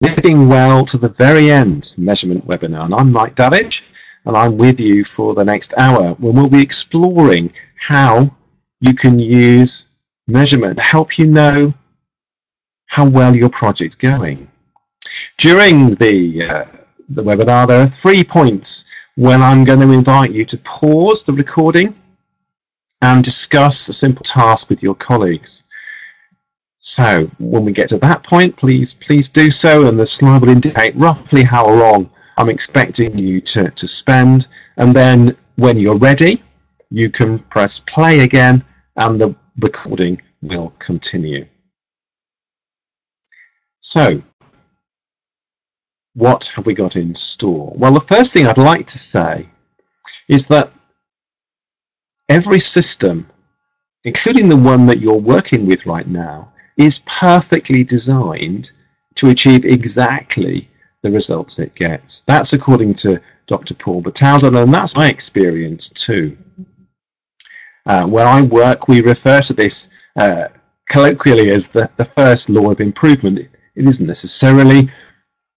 Living Well to the Very End measurement webinar. And I'm Mike Davidge, and I'm with you for the next hour when we'll be exploring how you can use measurement to help you know how well your project's going. During the, uh, the webinar, there are three points when I'm going to invite you to pause the recording and discuss a simple task with your colleagues. So when we get to that point, please please do so, and the slide will indicate roughly how long I'm expecting you to, to spend, and then when you're ready, you can press play again, and the recording will continue. So, what have we got in store? Well, the first thing I'd like to say is that every system, including the one that you're working with right now, is perfectly designed to achieve exactly the results it gets. That's according to Dr. Paul Batalden, and that's my experience too. Uh, where I work, we refer to this uh, colloquially as the, the first law of improvement. It, it isn't necessarily,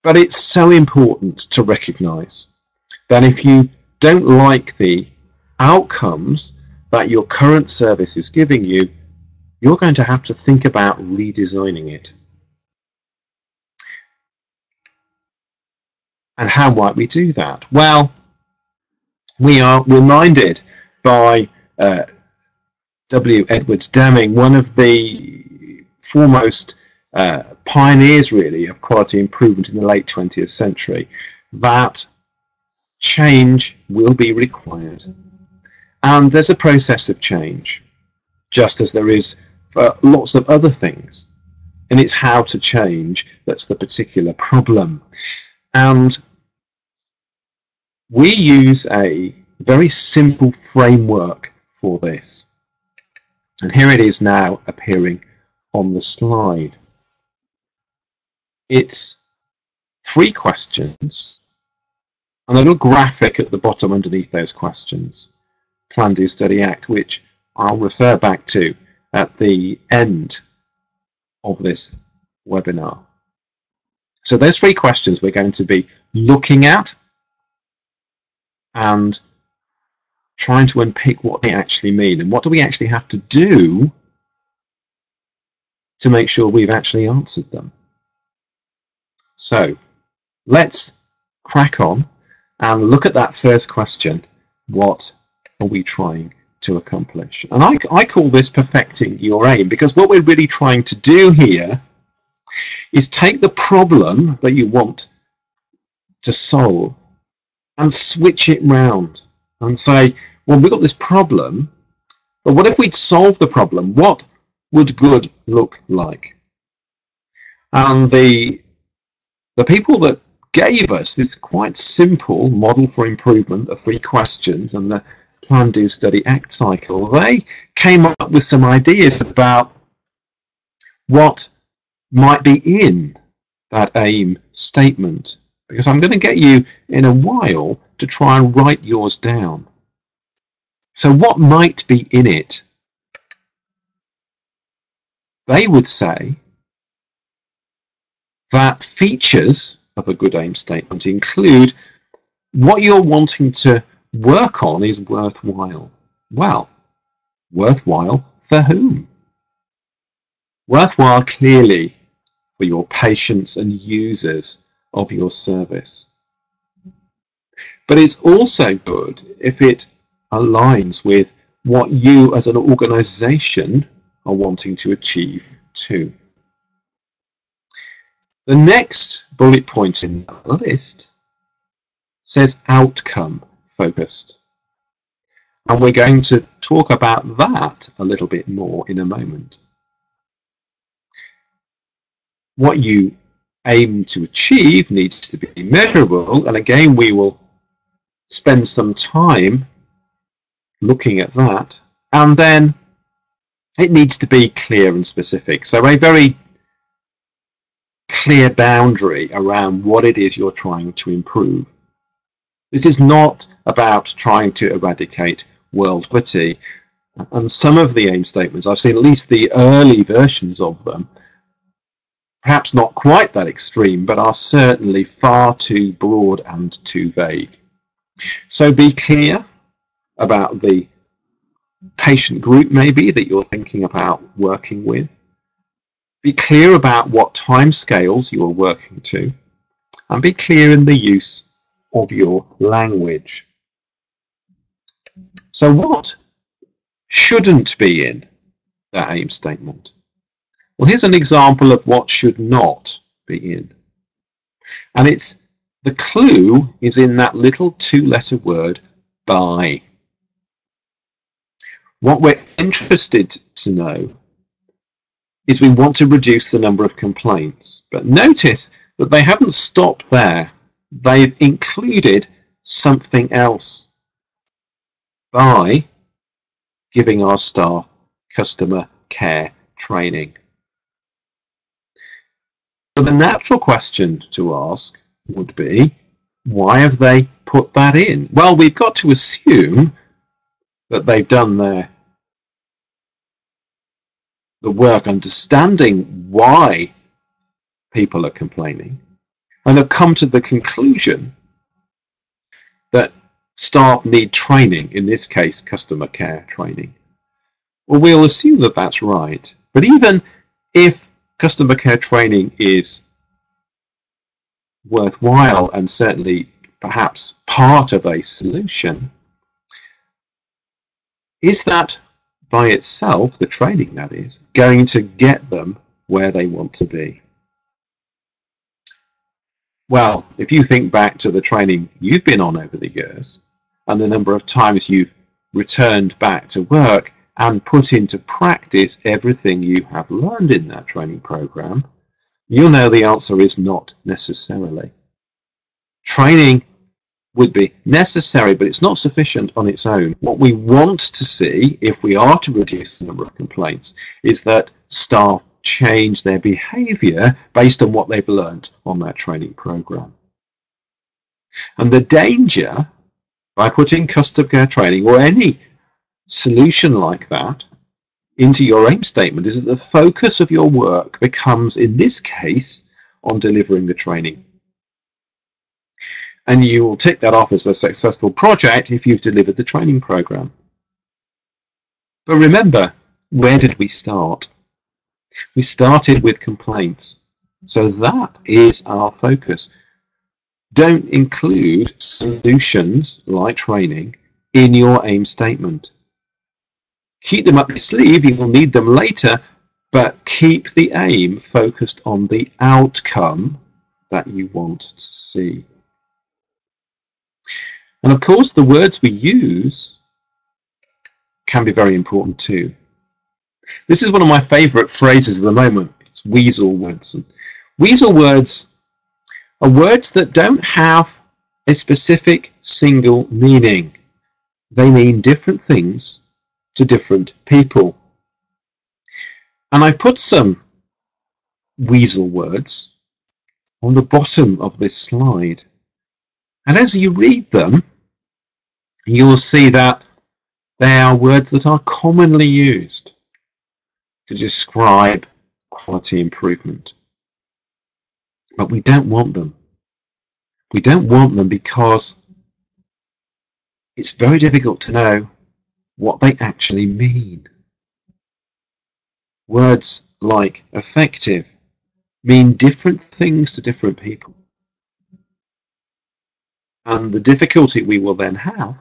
but it's so important to recognize that if you don't like the outcomes that your current service is giving you, you're going to have to think about redesigning it. And how might we do that? Well, we are reminded by uh, W. Edwards Deming, one of the foremost uh, pioneers, really, of quality improvement in the late 20th century, that change will be required. And there's a process of change, just as there is for lots of other things. And it's how to change that's the particular problem. And we use a very simple framework for this. And here it is now appearing on the slide. It's three questions and a little graphic at the bottom underneath those questions. Plan, do, study, act, which I'll refer back to at the end of this webinar. So those three questions we're going to be looking at and trying to unpick what they actually mean and what do we actually have to do to make sure we've actually answered them. So let's crack on and look at that first question. What are we trying to accomplish. And I, I call this perfecting your aim because what we're really trying to do here is take the problem that you want to solve and switch it round and say, well, we've got this problem, but what if we'd solve the problem? What would good look like? And the, the people that gave us this quite simple model for improvement of three questions and the plan, do, study, act cycle, they came up with some ideas about what might be in that aim statement. Because I'm going to get you in a while to try and write yours down. So what might be in it? They would say that features of a good aim statement include what you're wanting to work on is worthwhile. Well, worthwhile for whom? Worthwhile clearly for your patients and users of your service. But it's also good if it aligns with what you as an organization are wanting to achieve too. The next bullet point in the list says outcome focused. And we're going to talk about that a little bit more in a moment. What you aim to achieve needs to be measurable, and again, we will spend some time looking at that, and then it needs to be clear and specific. So a very clear boundary around what it is you're trying to improve. This is not about trying to eradicate world poverty. And some of the aim statements, I've seen at least the early versions of them, perhaps not quite that extreme, but are certainly far too broad and too vague. So be clear about the patient group maybe that you're thinking about working with. Be clear about what timescales you're working to and be clear in the use of your language. So what shouldn't be in that aim statement? Well, here's an example of what should not be in. And it's the clue is in that little two-letter word by. What we're interested to know is we want to reduce the number of complaints. But notice that they haven't stopped there. They've included something else by giving our staff customer care training. So the natural question to ask would be, why have they put that in? Well, we've got to assume that they've done their the work understanding why people are complaining and have come to the conclusion that staff need training, in this case, customer care training. Well, we'll assume that that's right. But even if customer care training is worthwhile and certainly perhaps part of a solution, is that by itself, the training that is, going to get them where they want to be? Well, if you think back to the training you've been on over the years and the number of times you've returned back to work and put into practice everything you have learned in that training program, you'll know the answer is not necessarily. Training would be necessary, but it's not sufficient on its own. What we want to see, if we are to reduce the number of complaints, is that staff change their behavior based on what they've learned on that training program. And the danger by putting customer care training or any solution like that into your aim statement is that the focus of your work becomes, in this case, on delivering the training and you will tick that off as a successful project if you've delivered the training program. But remember, where did we start? We started with complaints. So that is our focus. Don't include solutions like training in your aim statement. Keep them up your sleeve, you will need them later, but keep the aim focused on the outcome that you want to see. And of course, the words we use can be very important too. This is one of my favorite phrases at the moment. It's weasel words. And weasel words are words that don't have a specific single meaning. They mean different things to different people. And I put some weasel words on the bottom of this slide. And as you read them, you will see that they are words that are commonly used to describe quality improvement. But we don't want them. We don't want them because it's very difficult to know what they actually mean. Words like effective mean different things to different people. And the difficulty we will then have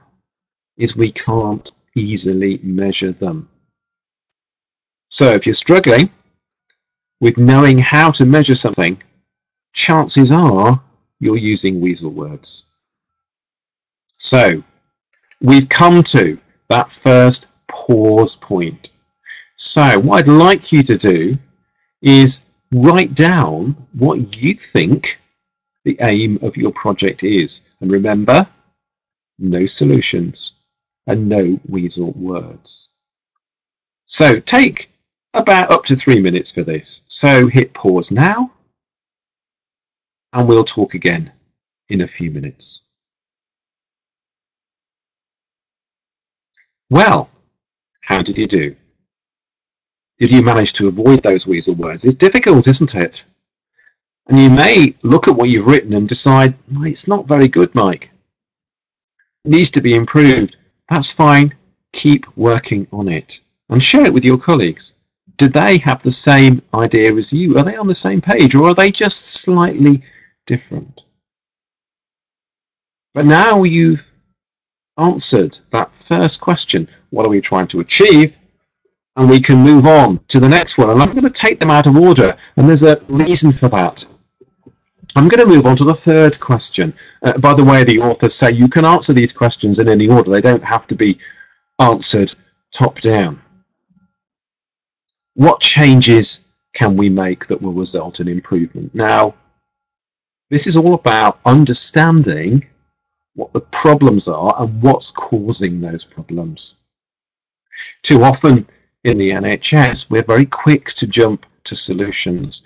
is we can't easily measure them. So if you're struggling with knowing how to measure something, chances are you're using weasel words. So we've come to that first pause point. So what I'd like you to do is write down what you think the aim of your project is. And remember, no solutions and no weasel words. So take about up to three minutes for this. So hit pause now and we'll talk again in a few minutes. Well, how did you do? Did you manage to avoid those weasel words? It's difficult, isn't it? And you may look at what you've written and decide, it's not very good, Mike. It needs to be improved. That's fine. Keep working on it and share it with your colleagues. Do they have the same idea as you? Are they on the same page or are they just slightly different? But now you've answered that first question, what are we trying to achieve? And we can move on to the next one. And I'm going to take them out of order. And there's a reason for that. I'm going to move on to the third question. Uh, by the way, the authors say you can answer these questions in any order. They don't have to be answered top down. What changes can we make that will result in improvement? Now, this is all about understanding what the problems are and what's causing those problems. Too often in the NHS, we're very quick to jump to solutions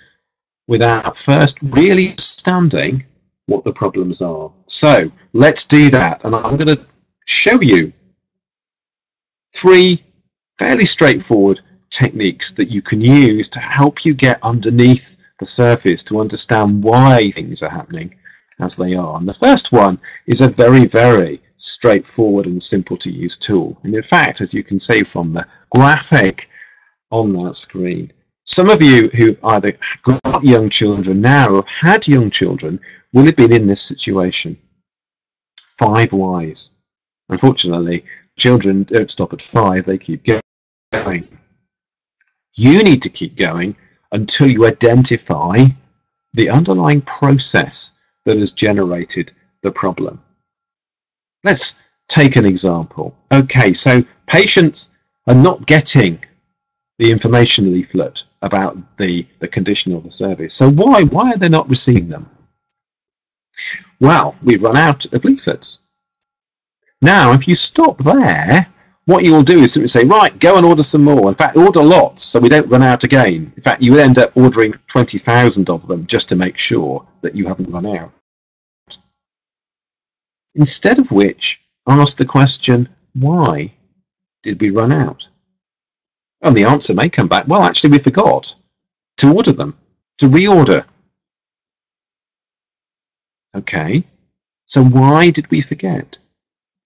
without first really understanding what the problems are. So let's do that. And I'm going to show you three fairly straightforward techniques that you can use to help you get underneath the surface to understand why things are happening as they are. And the first one is a very, very straightforward and simple to use tool. And in fact, as you can see from the graphic on that screen, some of you who've either got young children now or have had young children will have been in this situation. Five whys. Unfortunately, children don't stop at five, they keep going. You need to keep going until you identify the underlying process that has generated the problem. Let's take an example. Okay, so patients are not getting the information leaflet about the, the condition of the service. So why, why are they not receiving them? Well, we've run out of leaflets. Now, if you stop there, what you will do is simply say, right, go and order some more. In fact, order lots so we don't run out again. In fact, you would end up ordering 20,000 of them just to make sure that you haven't run out. Instead of which, ask the question, why did we run out? And the answer may come back, well, actually, we forgot to order them, to reorder. Okay, so why did we forget?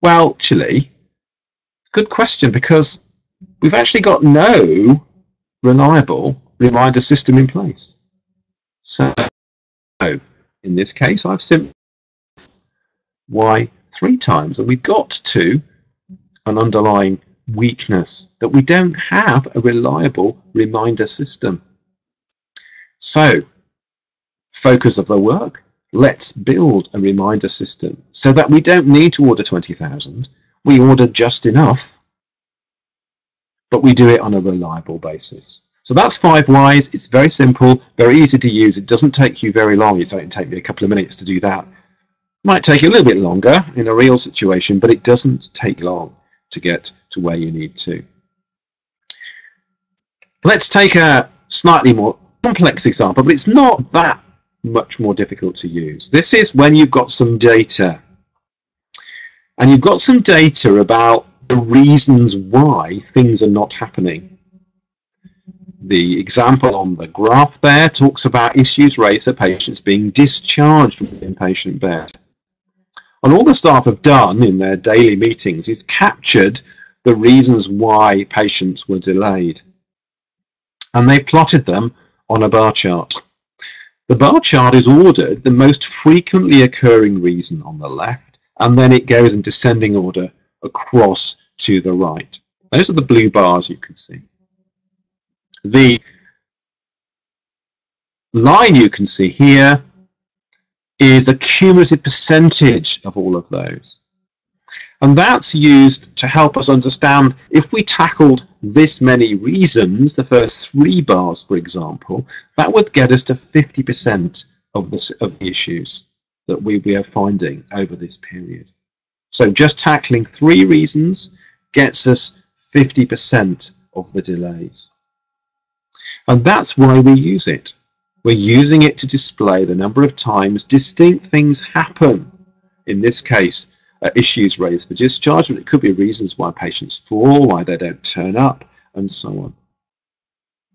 Well, actually, good question because we've actually got no reliable reminder system in place. So, in this case, I've simply why three times, and we've got to an underlying weakness that we don't have a reliable reminder system. So, focus of the work, let's build a reminder system so that we don't need to order 20,000. We order just enough, but we do it on a reliable basis. So that's five whys. It's very simple, very easy to use. It doesn't take you very long. It doesn't take me a couple of minutes to do that. Might take you a little bit longer in a real situation, but it doesn't take long to get to where you need to. Let's take a slightly more complex example, but it's not that much more difficult to use. This is when you've got some data. And you've got some data about the reasons why things are not happening. The example on the graph there talks about issues raised for patients being discharged from the inpatient bed. And all the staff have done in their daily meetings is captured the reasons why patients were delayed. And they plotted them on a bar chart. The bar chart is ordered the most frequently occurring reason on the left, and then it goes in descending order across to the right. Those are the blue bars you can see. The line you can see here is a cumulative percentage of all of those. And that's used to help us understand if we tackled this many reasons, the first three bars, for example, that would get us to 50% of the, of the issues that we, we are finding over this period. So just tackling three reasons gets us 50% of the delays. And that's why we use it. We're using it to display the number of times distinct things happen. In this case, uh, issues raised for discharge, but it could be reasons why patients fall, why they don't turn up, and so on.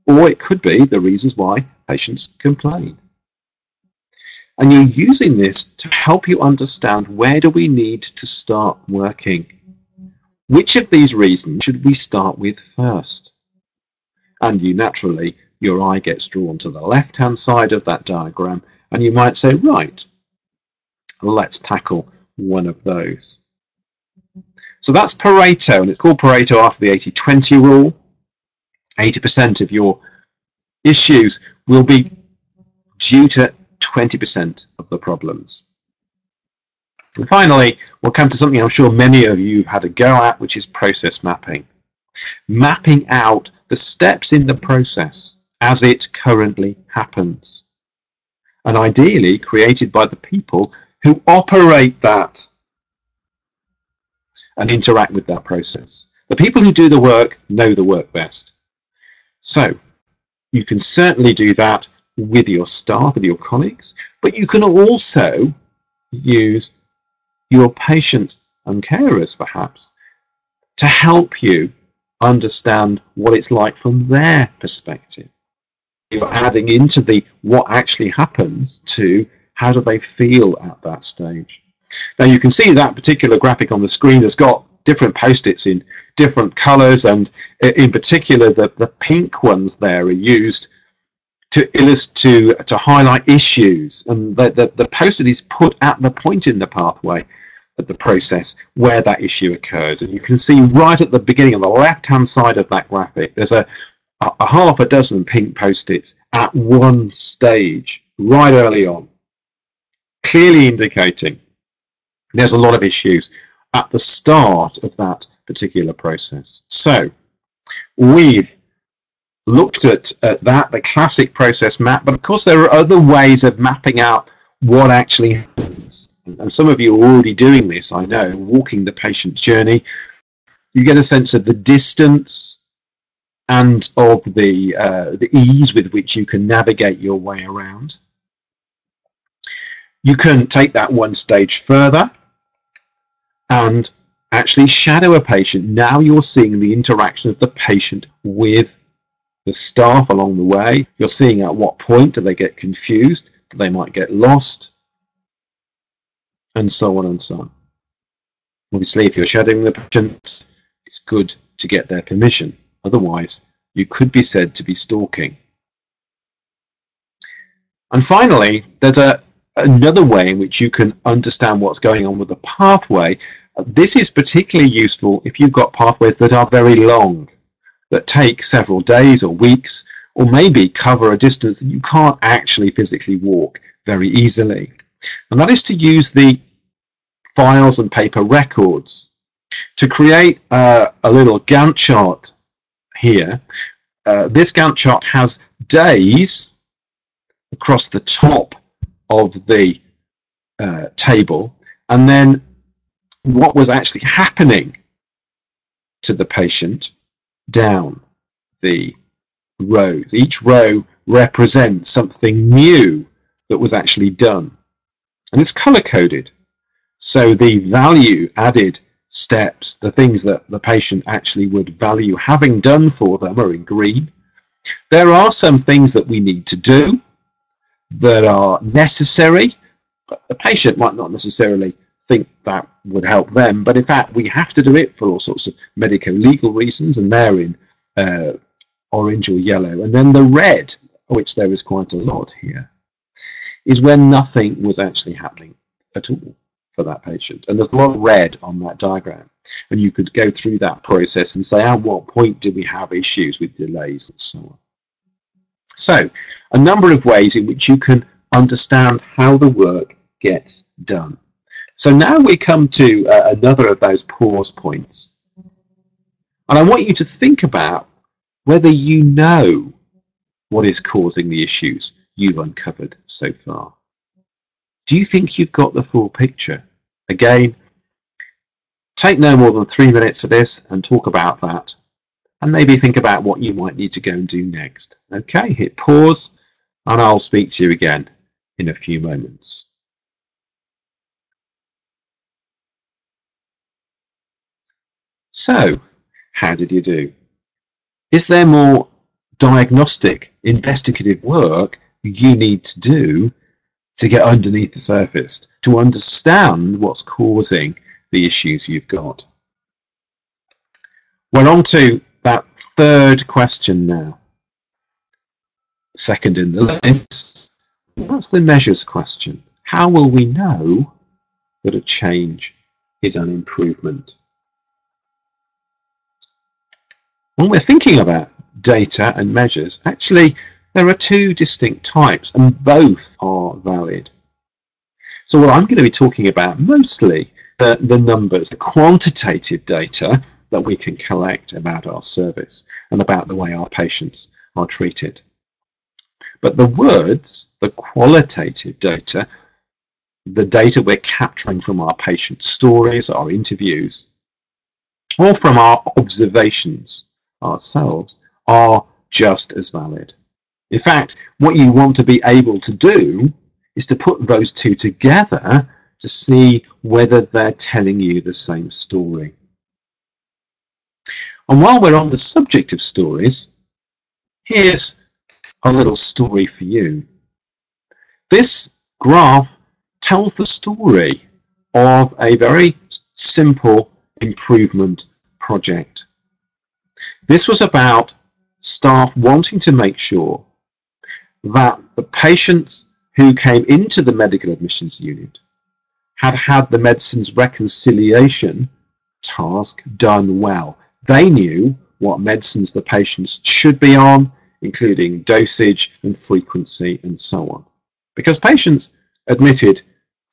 Or it could be the reasons why patients complain. And you're using this to help you understand where do we need to start working. Which of these reasons should we start with first? And you naturally, your eye gets drawn to the left-hand side of that diagram and you might say, right, let's tackle one of those. So that's Pareto, and it's called Pareto after the 80-20 rule. 80% of your issues will be due to 20% of the problems. And finally, we'll come to something I'm sure many of you have had a go at, which is process mapping. Mapping out the steps in the process as it currently happens. And ideally created by the people who operate that and interact with that process. The people who do the work know the work best. So you can certainly do that with your staff, with your colleagues, but you can also use your patient and carers perhaps to help you understand what it's like from their perspective. You're adding into the what actually happens to how do they feel at that stage. Now you can see that particular graphic on the screen has got different post-its in different colors and in particular the, the pink ones there are used to to, to highlight issues and the, the, the post-it is put at the point in the pathway at the process where that issue occurs and you can see right at the beginning on the left hand side of that graphic there's a, a half a dozen pink post-its at one stage right early on clearly indicating there's a lot of issues at the start of that particular process. So we've looked at, at that, the classic process map, but of course there are other ways of mapping out what actually happens. And some of you are already doing this, I know, walking the patient's journey. You get a sense of the distance and of the, uh, the ease with which you can navigate your way around. You can take that one stage further and actually shadow a patient. Now you're seeing the interaction of the patient with the staff along the way. You're seeing at what point do they get confused, they might get lost, and so on and so on. Obviously, if you're shadowing the patient, it's good to get their permission. Otherwise, you could be said to be stalking. And finally, there's a, another way in which you can understand what's going on with the pathway, this is particularly useful if you've got pathways that are very long, that take several days or weeks, or maybe cover a distance that you can't actually physically walk very easily. And that is to use the files and paper records to create uh, a little Gantt chart here. Uh, this Gantt chart has days across the top of the uh, table and then what was actually happening to the patient down the rows. Each row represents something new that was actually done. And it's color coded. So the value added steps, the things that the patient actually would value having done for them are in green. There are some things that we need to do that are necessary, but the patient might not necessarily think that would help them. But in fact, we have to do it for all sorts of medico-legal reasons, and they're in uh, orange or yellow. And then the red, which there is quite a lot here, is when nothing was actually happening at all for that patient. And there's a lot of red on that diagram. And you could go through that process and say, at what point do we have issues with delays and so on. So, a number of ways in which you can understand how the work gets done. So now we come to uh, another of those pause points. And I want you to think about whether you know what is causing the issues you've uncovered so far. Do you think you've got the full picture? Again, take no more than three minutes of this and talk about that. And maybe think about what you might need to go and do next. Okay, hit pause and I'll speak to you again in a few moments. So, how did you do? Is there more diagnostic, investigative work you need to do to get underneath the surface, to understand what's causing the issues you've got. We're on to that third question now. Second in the list, what's the measures question? How will we know that a change is an improvement? When we're thinking about data and measures, actually there are two distinct types and both are valid. So what I'm going to be talking about mostly the, the numbers, the quantitative data that we can collect about our service and about the way our patients are treated. But the words, the qualitative data, the data we're capturing from our patient stories, our interviews, or from our observations ourselves, are just as valid. In fact, what you want to be able to do is to put those two together to see whether they're telling you the same story. And while we're on the subject of stories, here's a little story for you. This graph tells the story of a very simple improvement project. This was about staff wanting to make sure that the patients who came into the medical admissions unit had had the medicines reconciliation task done well. They knew what medicines the patients should be on, including dosage and frequency and so on. Because patients admitted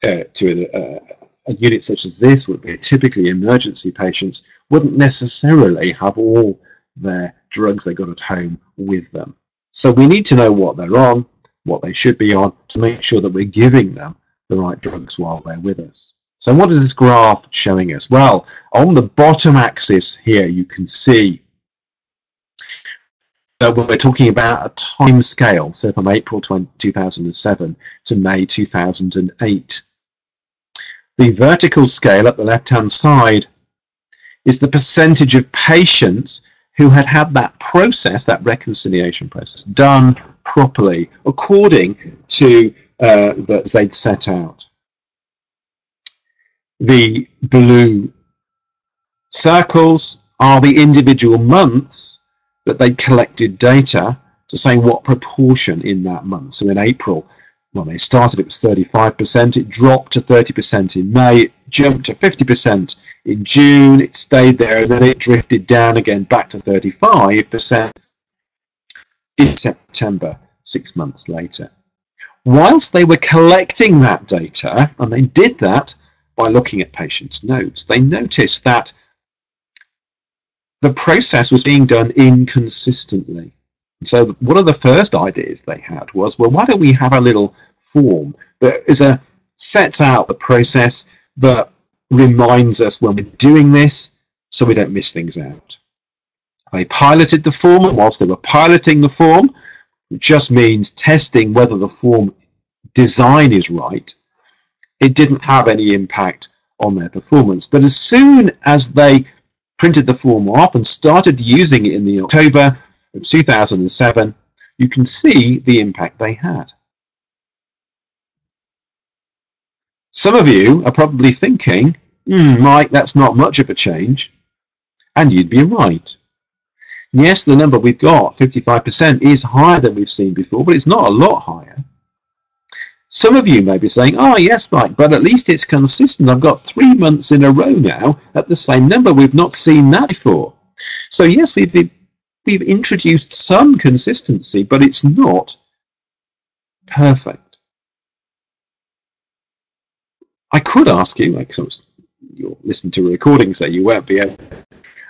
uh, to a, a, unit such as this would be typically emergency patients wouldn't necessarily have all their drugs they got at home with them. So we need to know what they're on, what they should be on, to make sure that we're giving them the right drugs while they're with us. So what is this graph showing us? Well, on the bottom axis here, you can see that we're talking about a time scale, so from April 20, 2007 to May 2008. The vertical scale at the left-hand side is the percentage of patients who had had that process, that reconciliation process, done properly according to uh, that they'd set out. The blue circles are the individual months that they collected data to say what proportion in that month. So in April, when they started, it was 35%. It dropped to 30% in May. It jumped to 50% in June. It stayed there, and then it drifted down again back to 35% in September, six months later. Whilst they were collecting that data, and they did that by looking at patients' notes, they noticed that the process was being done inconsistently. So one of the first ideas they had was, well, why don't we have a little form that is a sets out the process that reminds us when we're doing this so we don't miss things out. They piloted the form, and whilst they were piloting the form, it just means testing whether the form design is right, it didn't have any impact on their performance. But as soon as they printed the form off and started using it in the October of 2007, you can see the impact they had. Some of you are probably thinking, hmm, Mike, that's not much of a change. And you'd be right. Yes, the number we've got, 55%, is higher than we've seen before, but it's not a lot higher. Some of you may be saying, oh, yes, Mike, but at least it's consistent. I've got three months in a row now at the same number. We've not seen that before. So, yes, we've, we've introduced some consistency, but it's not perfect. I could ask you, like you're listening to a recording, so you won't be able to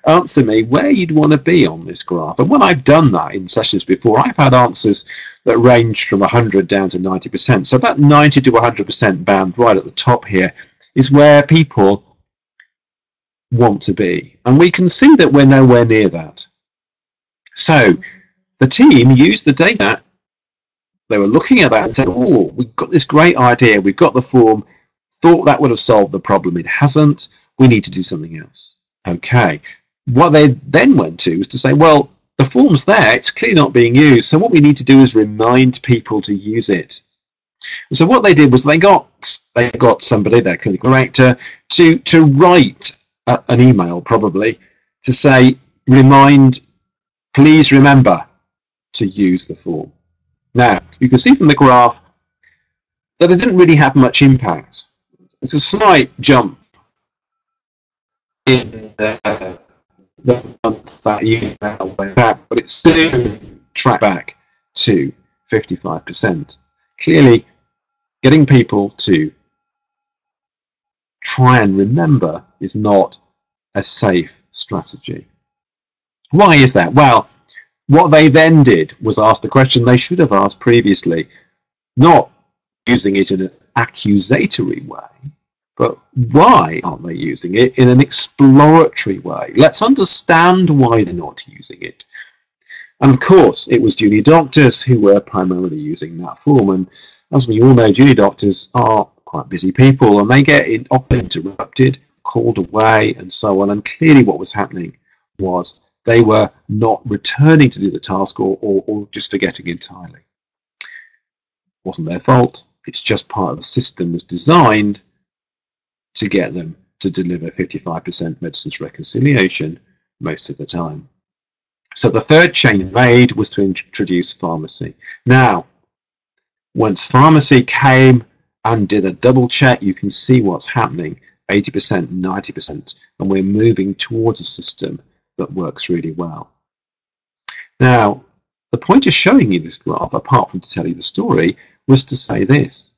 answer me where you'd want to be on this graph. And when I've done that in sessions before, I've had answers that range from 100 down to 90%. So about 90 to 100% band right at the top here is where people want to be. And we can see that we're nowhere near that. So the team used the data. They were looking at that and said, oh, we've got this great idea. We've got the form. Thought that would have solved the problem. It hasn't. We need to do something else. Okay, what they then went to was to say, well, the form's there, it's clearly not being used, so what we need to do is remind people to use it. So what they did was they got they got somebody, their clinical director, to to write a, an email probably to say remind, please remember to use the form. Now you can see from the graph that it didn't really have much impact. It's a slight jump in the, the month that email went but it's still tracked back to 55%. Clearly, getting people to try and remember is not a safe strategy. Why is that? Well, what they then did was ask the question they should have asked previously, not using it in an accusatory way, but why aren't they using it in an exploratory way? Let's understand why they're not using it. And of course, it was junior doctors who were primarily using that form. And as we all know, junior doctors are quite busy people and they get often interrupted, called away, and so on. And clearly, what was happening was they were not returning to do the task or, or, or just forgetting entirely. It wasn't their fault. It's just part of the system was designed to get them to deliver 55% medicines reconciliation most of the time. So the third change made was to introduce pharmacy. Now, once pharmacy came and did a double check, you can see what's happening 80%, 90%, and we're moving towards a system that works really well. Now, the point of showing you this graph, apart from to tell you the story, was to say this.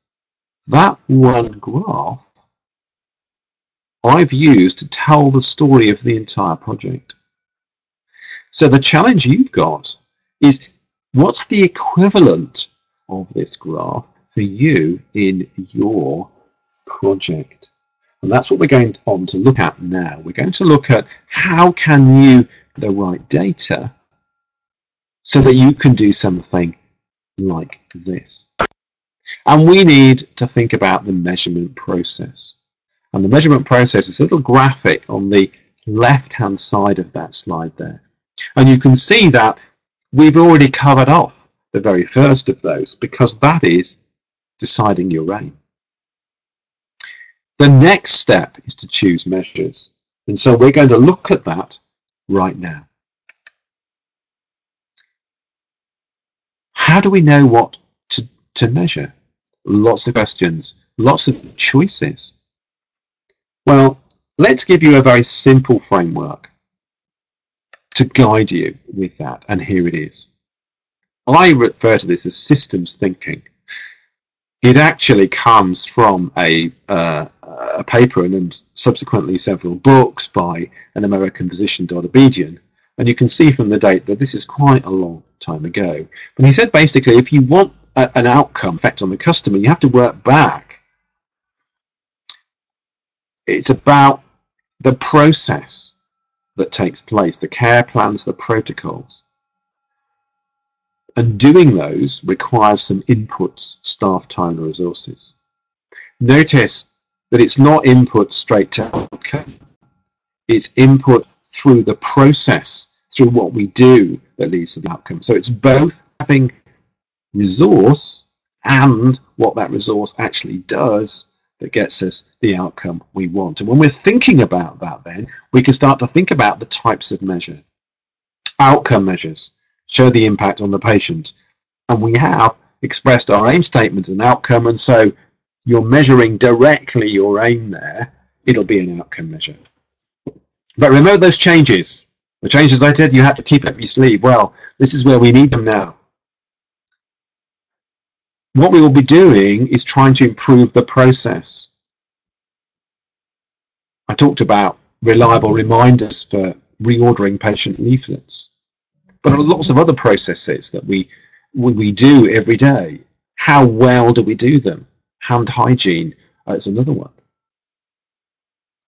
That one graph I've used to tell the story of the entire project. So the challenge you've got is what's the equivalent of this graph for you in your project? And that's what we're going on to look at now. We're going to look at how can you the right data so that you can do something like this. And we need to think about the measurement process. And the measurement process is a little graphic on the left-hand side of that slide there. And you can see that we've already covered off the very first of those because that is deciding your aim. The next step is to choose measures. And so we're going to look at that right now. How do we know what to, to measure? Lots of questions, lots of choices. Well, let's give you a very simple framework to guide you with that, and here it is. I refer to this as systems thinking. It actually comes from a, uh, a paper and, and subsequently several books by an American physician, Dr. Donabedian, and you can see from the date that this is quite a long time ago. But he said basically, if you want a, an outcome effect on the customer, you have to work back. It's about the process that takes place, the care plans, the protocols. And doing those requires some inputs, staff time, resources. Notice that it's not input straight to outcome. It's input through the process, through what we do that leads to the outcome. So it's both having resource and what that resource actually does that gets us the outcome we want. And when we're thinking about that, then we can start to think about the types of measure. Outcome measures show the impact on the patient. And we have expressed our aim statement and outcome. And so you're measuring directly your aim there, it'll be an outcome measure. But remember those changes. The changes I said you had to keep up your sleeve. Well, this is where we need them now what we will be doing is trying to improve the process. I talked about reliable reminders for reordering patient leaflets. But lots of other processes that we, we do every day. How well do we do them? Hand hygiene uh, is another one.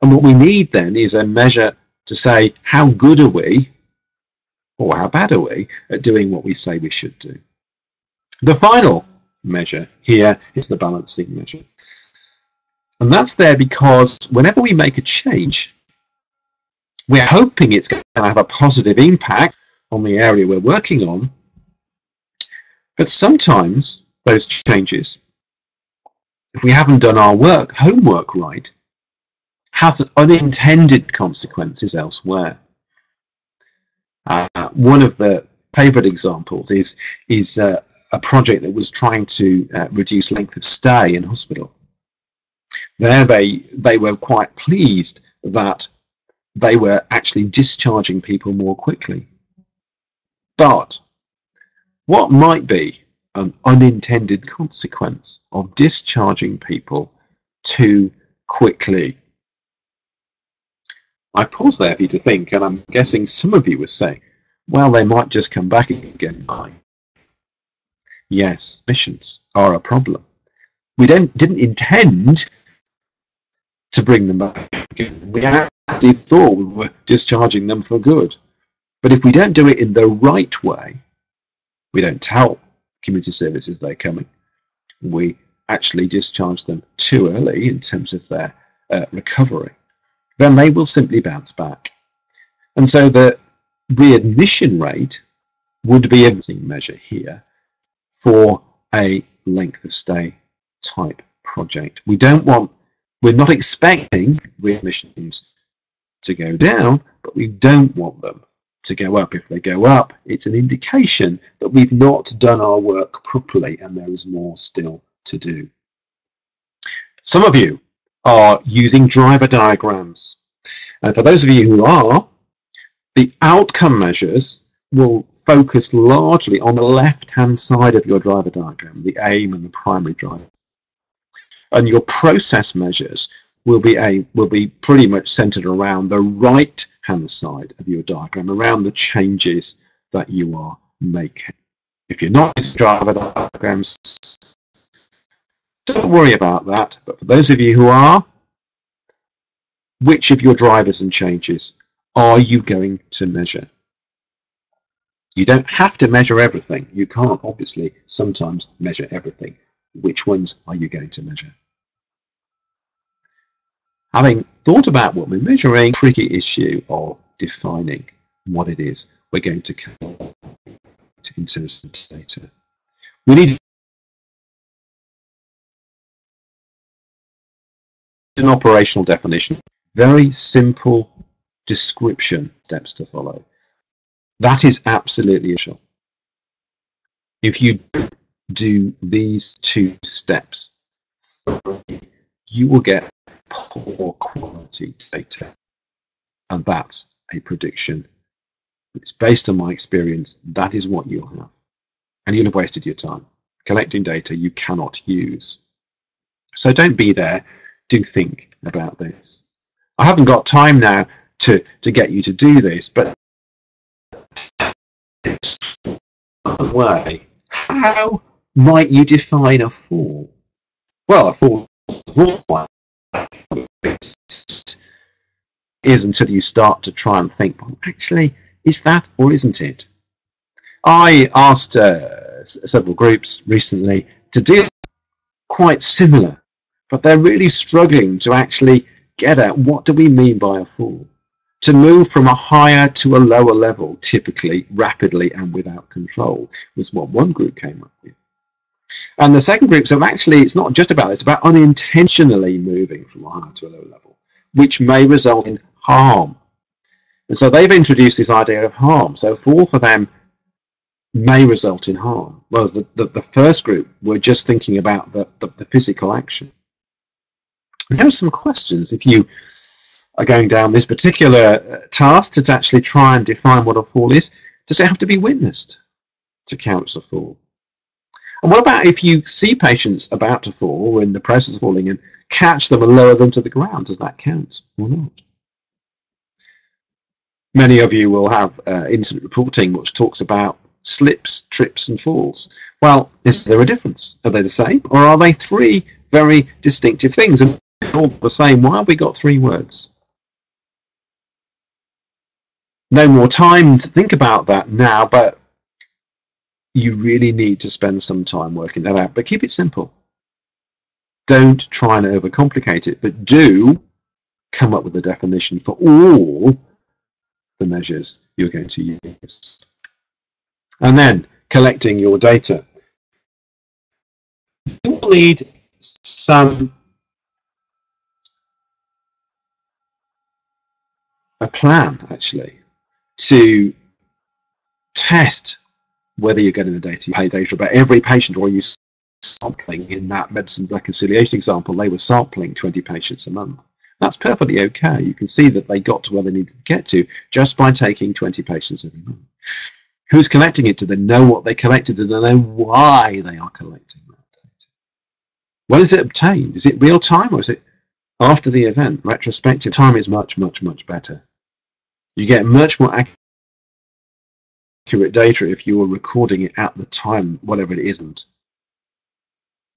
And what we need then is a measure to say how good are we or how bad are we at doing what we say we should do. The final measure here is the balancing measure. And that's there because whenever we make a change, we're hoping it's going to have a positive impact on the area we're working on. But sometimes those changes if we haven't done our work, homework right, has unintended consequences elsewhere. Uh, one of the favourite examples is is uh, a project that was trying to uh, reduce length of stay in hospital. There, they they were quite pleased that they were actually discharging people more quickly. But what might be an unintended consequence of discharging people too quickly? I pause there for you to think, and I'm guessing some of you were saying, well, they might just come back again. Yes, missions are a problem. We don't didn't intend to bring them back again. We actually thought we were discharging them for good. But if we don't do it in the right way, we don't tell community services they're coming. We actually discharge them too early in terms of their uh, recovery then they will simply bounce back. And so the readmission rate would be a measure here for a length of stay type project. We don't want, we're not expecting readmissions to go down, but we don't want them to go up. If they go up, it's an indication that we've not done our work properly and there is more still to do. Some of you are using driver diagrams. And for those of you who are, the outcome measures will focus largely on the left-hand side of your driver diagram, the aim and the primary driver. And your process measures will be a will be pretty much centered around the right-hand side of your diagram, around the changes that you are making. If you're not using driver diagrams, don't worry about that. But for those of you who are, which of your drivers and changes are you going to measure? You don't have to measure everything. You can't, obviously, sometimes measure everything. Which ones are you going to measure? Having thought about what we're measuring, tricky issue of defining what it is we're going to collect in terms of data. We need an operational definition. Very simple description steps to follow. That is absolutely essential. If you do these two steps, you will get poor quality data. And that's a prediction. It's based on my experience. That is what you'll have. And you'll have wasted your time collecting data you cannot use. So don't be there. Do think about this. I haven't got time now to, to get you to do this, but way, how might you define a fall? Well, a fall is until you start to try and think, well, actually, is that or isn't it? I asked uh, several groups recently to do quite similar, but they're really struggling to actually get at what do we mean by a fall? To move from a higher to a lower level, typically rapidly and without control, was what one group came up with. And the second group said, actually, it's not just about it, it's about unintentionally moving from a higher to a lower level, which may result in harm. And so they've introduced this idea of harm. So fall for them may result in harm. Whereas the, the, the first group were just thinking about the, the, the physical action. And here are some questions if you are going down this particular uh, task to actually try and define what a fall is. Does it have to be witnessed to count as a fall? And what about if you see patients about to fall or in the process of falling and catch them and lower them to the ground? Does that count or not? Many of you will have uh, incident reporting which talks about slips, trips and falls. Well, is there a difference? Are they the same or are they three very distinctive things? And all the same. Why have we got three words? No more time to think about that now, but you really need to spend some time working that out. But keep it simple. Don't try and overcomplicate it, but do come up with a definition for all the measures you're going to use. And then collecting your data. You will need some a plan actually to test whether you're getting the data, pay data about every patient, or you sampling in that medicine reconciliation example, they were sampling 20 patients a month. That's perfectly okay. You can see that they got to where they needed to get to just by taking 20 patients every month. Who's collecting it? Do they know what they collected? Do they know why they are collecting that data? When is it obtained? Is it real time or is it after the event? Retrospective time is much, much, much better. You get much more accurate data if you were recording it at the time, whatever it isn't.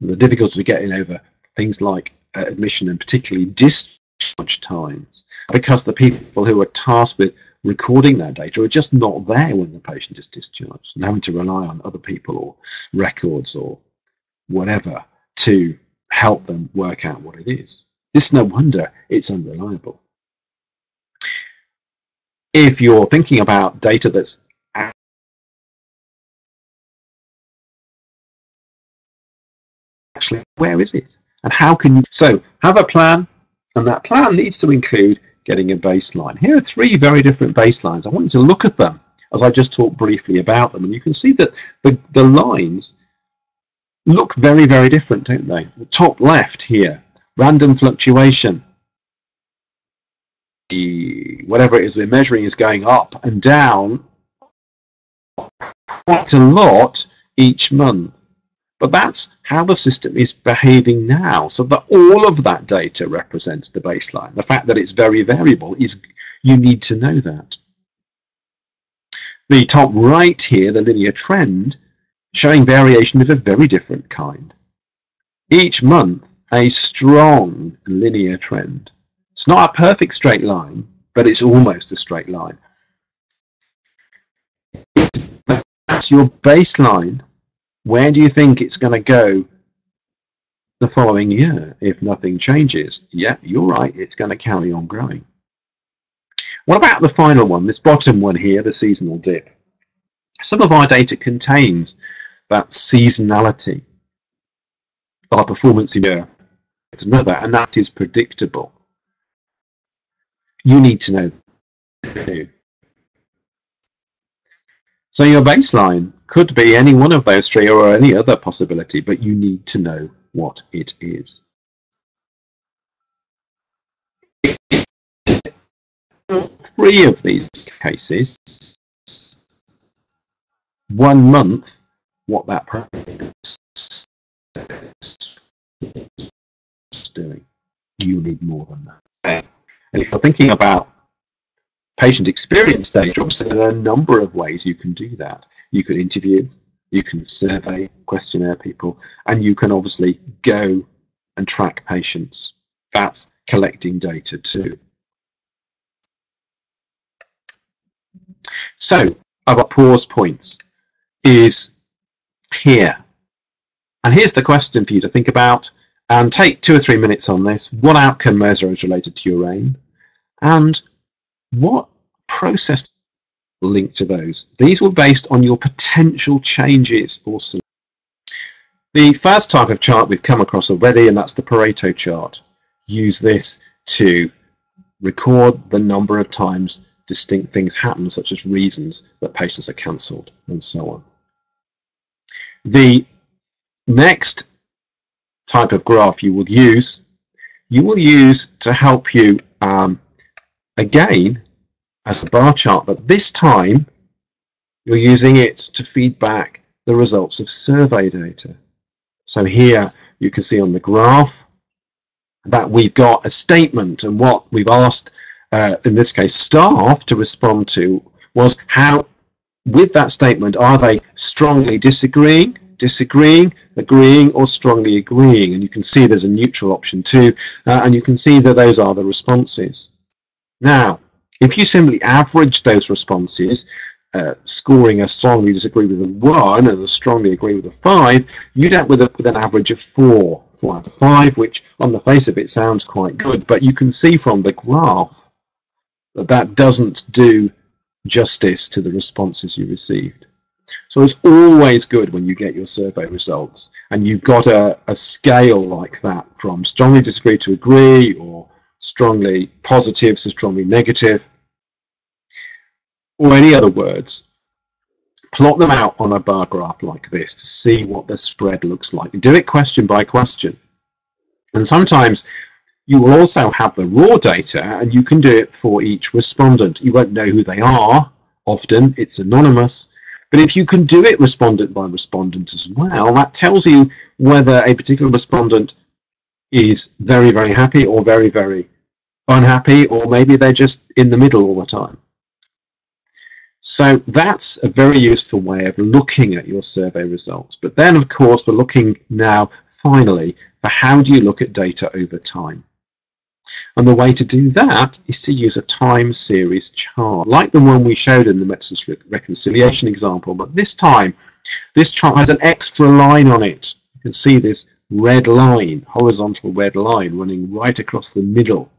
The difficulty of getting over things like uh, admission and particularly discharge times, because the people who are tasked with recording that data are just not there when the patient is discharged and having to rely on other people or records or whatever to help them work out what it is. It's no wonder it's unreliable. If you're thinking about data that's actually where is it? And how can you so have a plan and that plan needs to include getting a baseline. Here are three very different baselines. I want you to look at them as i just talked briefly about them and you can see that the, the lines look very very different don't they? The top left here random fluctuation. The whatever it is we're measuring is going up and down quite a lot each month but that's how the system is behaving now. So that all of that data represents the baseline. The fact that it's very variable is you need to know that. The top right here, the linear trend, showing variation is a very different kind. Each month, a strong linear trend. It's not a perfect straight line, but it's almost a straight line. That's your baseline where do you think it's going to go the following year if nothing changes? Yeah, you're right, it's going to carry on growing. What about the final one, this bottom one here, the seasonal dip? Some of our data contains that seasonality. Our performance year, it's another, and that is predictable. You need to know so your baseline could be any one of those three or any other possibility, but you need to know what it is. Three of these cases, one month, what that practice is doing. You need more than that. And if you're thinking about patient experience stage, obviously there are a number of ways you can do that. You can interview, you can survey, questionnaire people, and you can obviously go and track patients. That's collecting data too. So our pause points is here. And here's the question for you to think about and take two or three minutes on this. What outcome measure is related to your aim? And what process linked to those? These were based on your potential changes also. The first type of chart we've come across already, and that's the Pareto chart. Use this to record the number of times distinct things happen, such as reasons that patients are cancelled, and so on. The next type of graph you will use, you will use to help you, um, again, as a bar chart, but this time you're using it to feed back the results of survey data. So here you can see on the graph that we've got a statement and what we've asked, uh, in this case, staff to respond to was how, with that statement, are they strongly disagreeing, disagreeing, agreeing, or strongly agreeing? And you can see there's a neutral option too, uh, and you can see that those are the responses. Now, if you simply average those responses, uh, scoring a strongly disagree with a 1 and a strongly agree with a 5, you'd end with, a, with an average of 4, 4 out of 5, which on the face of it sounds quite good, but you can see from the graph that that doesn't do justice to the responses you received. So it's always good when you get your survey results and you've got a, a scale like that from strongly disagree to agree or strongly positive to strongly negative or any other words. Plot them out on a bar graph like this to see what the spread looks like. do it question by question. And sometimes you will also have the raw data and you can do it for each respondent. You won't know who they are. Often it's anonymous but if you can do it respondent by respondent as well, that tells you whether a particular respondent is very, very happy or very, very unhappy, or maybe they're just in the middle all the time. So that's a very useful way of looking at your survey results. But then, of course, we're looking now, finally, for how do you look at data over time? And the way to do that is to use a time series chart, like the one we showed in the medicines reconciliation example, but this time this chart has an extra line on it. Can see this red line, horizontal red line running right across the middle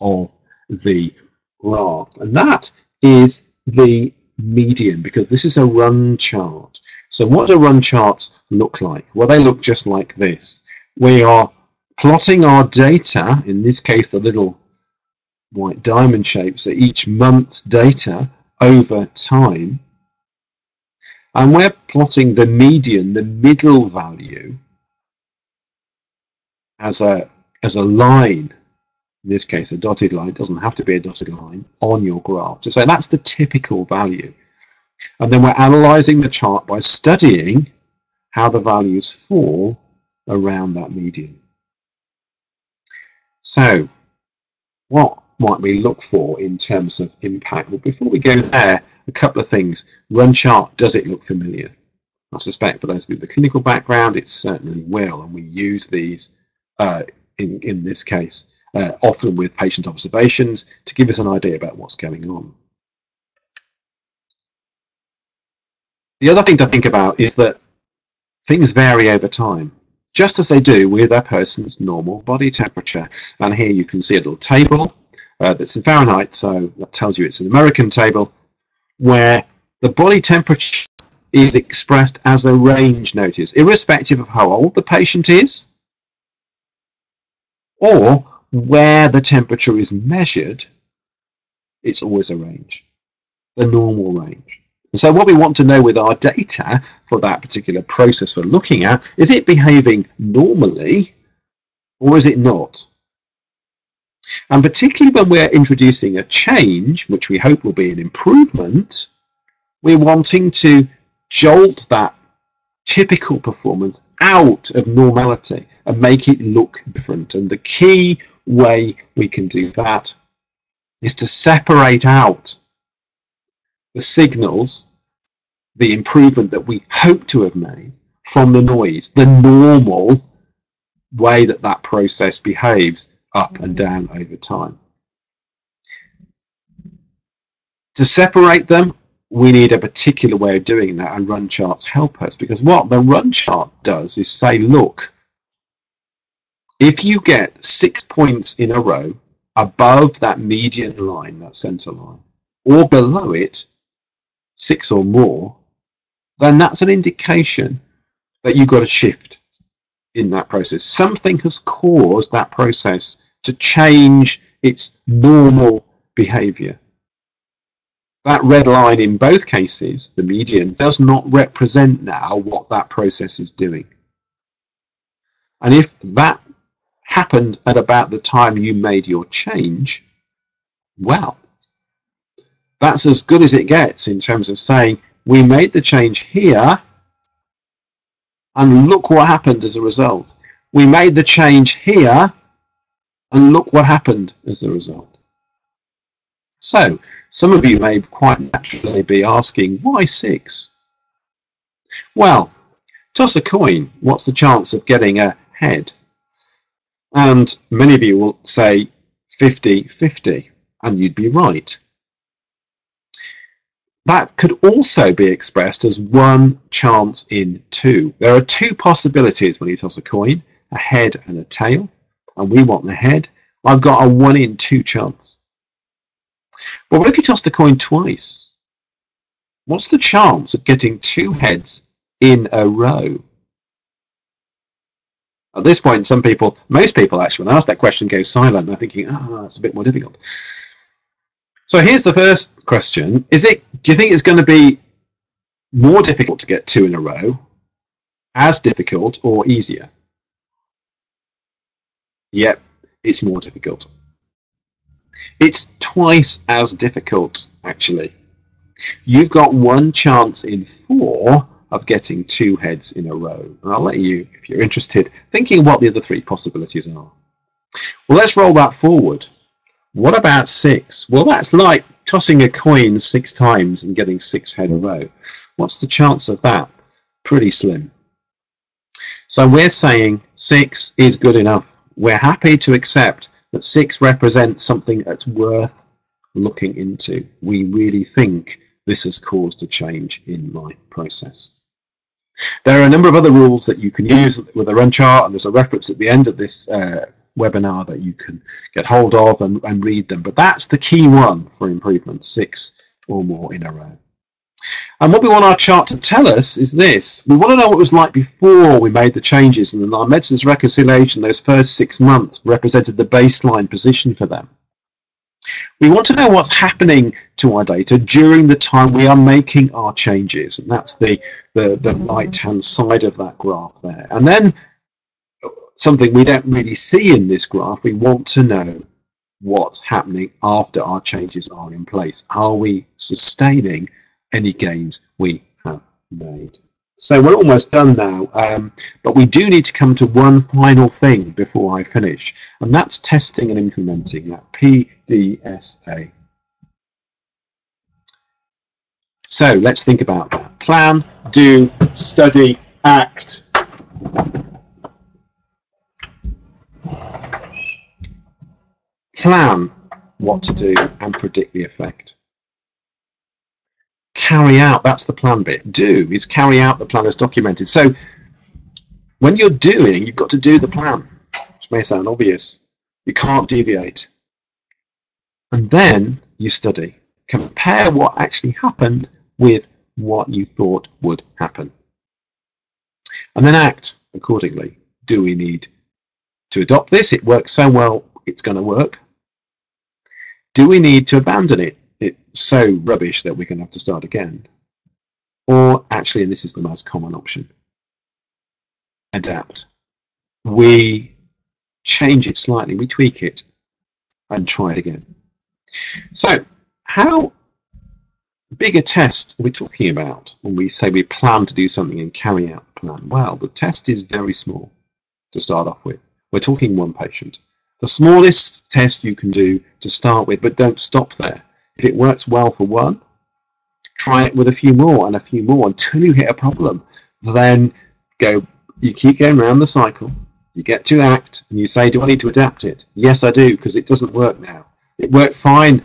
of the graph. And that is the median because this is a run chart. So what do run charts look like? Well, they look just like this. We are plotting our data, in this case the little white diamond shapes are each month's data over time. And we're plotting the median, the middle value, as a, as a line, in this case a dotted line, it doesn't have to be a dotted line, on your graph. So, so that's the typical value. And then we're analysing the chart by studying how the values fall around that median. So, what might we look for in terms of impact? Well, before we go there, a couple of things. Run chart, does it look familiar? I suspect for those with the clinical background, it certainly will, and we use these uh, in, in this case uh, often with patient observations to give us an idea about what's going on. The other thing to think about is that things vary over time just as they do with a person's normal body temperature. And here you can see a little table uh, that's in Fahrenheit, so that tells you it's an American table, where the body temperature is expressed as a range notice, irrespective of how old the patient is or where the temperature is measured, it's always a range, the normal range. And so what we want to know with our data for that particular process we're looking at, is it behaving normally or is it not? And particularly when we're introducing a change, which we hope will be an improvement, we're wanting to jolt that typical performance out of normality and make it look different. And the key way we can do that is to separate out the signals, the improvement that we hope to have made from the noise, the normal way that that process behaves up and down over time. To separate them, we need a particular way of doing that, and run charts help us because what the run chart does is say, look, if you get six points in a row above that median line, that center line, or below it, six or more, then that's an indication that you've got a shift in that process. Something has caused that process to change its normal behavior. That red line in both cases, the median, does not represent now what that process is doing. And if that happened at about the time you made your change, well, that's as good as it gets in terms of saying we made the change here and look what happened as a result. We made the change here and look what happened as a result. So, some of you may quite naturally be asking, why six? Well, toss a coin, what's the chance of getting a head? And many of you will say 50-50, and you'd be right. That could also be expressed as one chance in two. There are two possibilities when you toss a coin, a head and a tail, and we want the head. I've got a one in two chance. But what if you toss the coin twice? What's the chance of getting two heads in a row? At this point, some people, most people actually, when I ask that question, go silent. They're thinking, ah, oh, it's a bit more difficult. So here's the first question. Is it, do you think it's going to be more difficult to get two in a row, as difficult, or easier? Yep, it's more difficult. It's twice as difficult, actually. You've got one chance in four of getting two heads in a row. And I'll let you, if you're interested, thinking what the other three possibilities are. Well, let's roll that forward. What about six? Well, that's like tossing a coin six times and getting six head in a row. What's the chance of that? Pretty slim. So we're saying six is good enough. We're happy to accept that six represents something that's worth looking into. We really think this has caused a change in my process. There are a number of other rules that you can use with a run chart, and there's a reference at the end of this uh, webinar that you can get hold of and, and read them. But that's the key one for improvement, six or more in a row. And what we want our chart to tell us is this. We want to know what it was like before we made the changes, and our medicines reconciliation, those first six months, represented the baseline position for them. We want to know what's happening to our data during the time we are making our changes, and that's the, the, the mm-hmm. right-hand side of that graph there. And then something we don't really see in this graph, we want to know what's happening after our changes are in place. Are we sustaining any gains we have made? So we're almost done now, um, but we do need to come to one final thing before I finish, and that's testing and implementing that PDSA. So let's think about that. Plan, do, study, act. Plan what to do and predict the effect carry out, that's the plan bit. Do is carry out the plan as documented. So when you're doing, you've got to do the plan, which may sound obvious. You can't deviate. And then you study. Compare what actually happened with what you thought would happen. And then act accordingly. Do we need to adopt this? It works so well, it's going to work. Do we need to abandon it? So rubbish that we're going to have to start again. Or actually, and this is the most common option, adapt. We change it slightly, we tweak it, and try it again. So, how big a test are we talking about when we say we plan to do something and carry out the plan? Well, the test is very small to start off with. We're talking one patient. The smallest test you can do to start with, but don't stop there. If it works well for one, try it with a few more and a few more until you hit a problem. Then go, you keep going around the cycle. You get to act and you say, Do I need to adapt it? Yes, I do, because it doesn't work now. It worked fine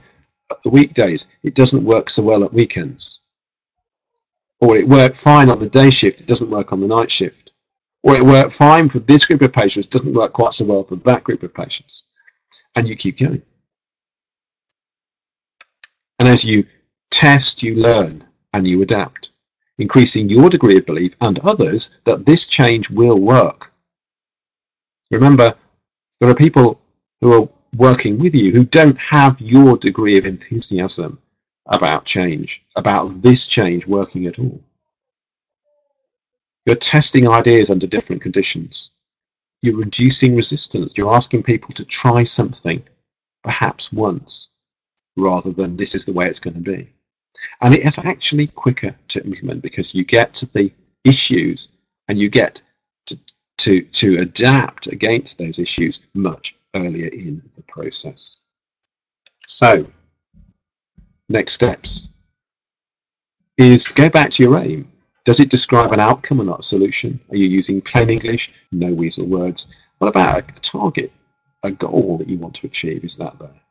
at the weekdays, it doesn't work so well at weekends. Or it worked fine on the day shift, it doesn't work on the night shift. Or it worked fine for this group of patients, it doesn't work quite so well for that group of patients. And you keep going. And as you test, you learn and you adapt, increasing your degree of belief and others that this change will work. Remember, there are people who are working with you who don't have your degree of enthusiasm about change, about this change working at all. You're testing ideas under different conditions. You're reducing resistance. You're asking people to try something, perhaps once, rather than this is the way it's going to be. And it is actually quicker to implement because you get to the issues and you get to, to, to adapt against those issues much earlier in the process. So, next steps is go back to your aim. Does it describe an outcome or not a solution? Are you using plain English? No weasel words. What about a target, a goal that you want to achieve? Is that there?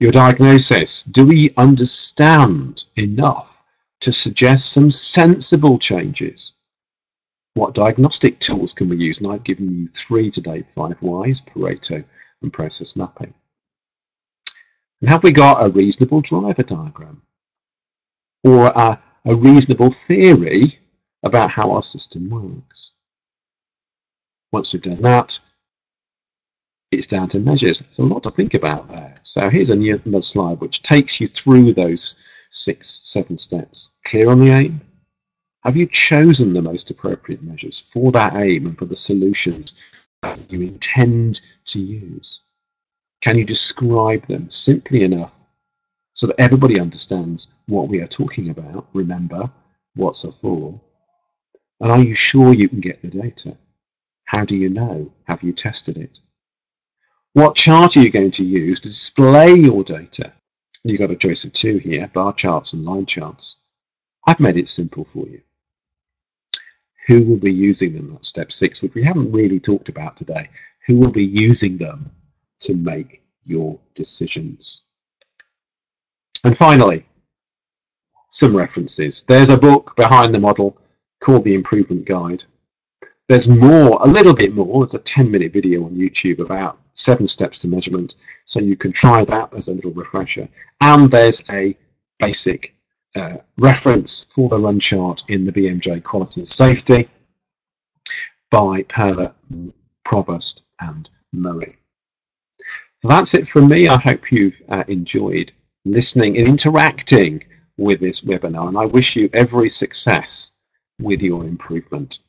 Your diagnosis? Do we understand enough to suggest some sensible changes? What diagnostic tools can we use? And I've given you three today, five whys, Pareto, and process mapping. And have we got a reasonable driver diagram? or a, a reasonable theory about how our system works. Once we've done that, it's down to measures. There's a lot to think about there. So here's a another slide which takes you through those six, seven steps. Clear on the aim? Have you chosen the most appropriate measures for that aim and for the solutions that you intend to use? Can you describe them simply enough so that everybody understands what we are talking about? Remember, what's a for? And are you sure you can get the data? How do you know? Have you tested it? What chart are you going to use to display your data? You've got a choice of two here, bar charts and line charts. I've made it simple for you. Who will be using them? That's step six, which we haven't really talked about today. Who will be using them to make your decisions? And finally, some references. There's a book behind the model called The Improvement Guide. There's more, a little bit more. It's a 10 minute video on YouTube about seven steps to measurement. So you can try that as a little refresher. And there's a basic uh, reference for the run chart in the BMJ Quality and Safety by Perla, Provost and Murray. That's it from me. I hope you've uh, enjoyed listening and interacting with this webinar and I wish you every success with your improvement.